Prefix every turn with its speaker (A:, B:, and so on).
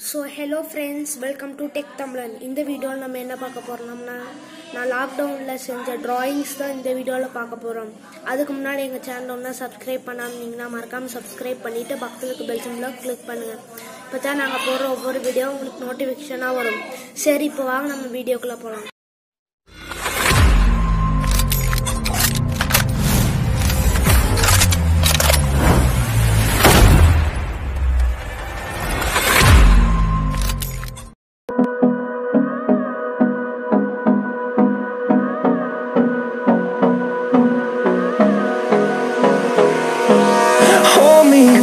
A: So hello friends welcome to tech Tamizhan இந்த வீடியோவில் நம்ம என்ன பார்க்க போகிறோம்னா நான் லாக்டவுனில் செஞ்ச ட்ராயிங்ஸ் தான் இந்த வீடியோவில் பார்க்க போகிறோம் அதுக்கு முன்னாடி எங்கள் சேனல் ஒன்றா சப்ஸ்கிரைப் பண்ணாமீங்கன்னா மறக்காமல் சப்ஸ்கிரைப் பண்ணிவிட்டு பக்கத்துக்கு பெல் சிம்பிளை கிளிக் பண்ணுங்கள் இப்போ தான் நாங்கள் போடுற ஒவ்வொரு வீடியோ உங்களுக்கு நோட்டிஃபிகேஷனாக வரும். சரி இப்போ வாங்க நம்ம வீடியோக்குள்ளே போகலாம்